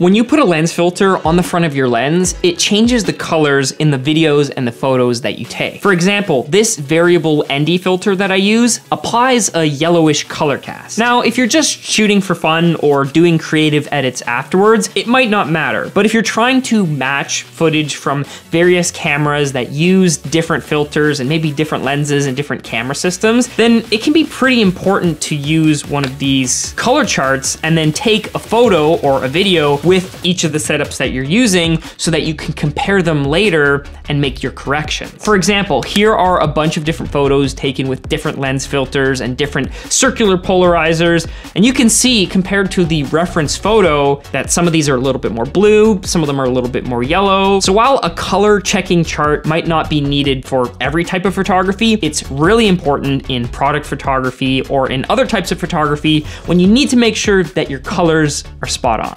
When you put a lens filter on the front of your lens, it changes the colors in the videos and the photos that you take. For example, this variable ND filter that I use applies a yellowish color cast. Now, if you're just shooting for fun or doing creative edits afterwards, it might not matter. But if you're trying to match footage from various cameras that use different filters and maybe different lenses and different camera systems, then it can be pretty important to use one of these color charts and then take a photo or a video with each of the setups that you're using so that you can compare them later and make your corrections. For example, here are a bunch of different photos taken with different lens filters and different circular polarizers, and you can see compared to the reference photo that some of these are a little bit more blue, some of them are a little bit more yellow. So while a color checking chart might not be needed for every type of photography, it's really important in product photography or in other types of photography when you need to make sure that your colors are spot on.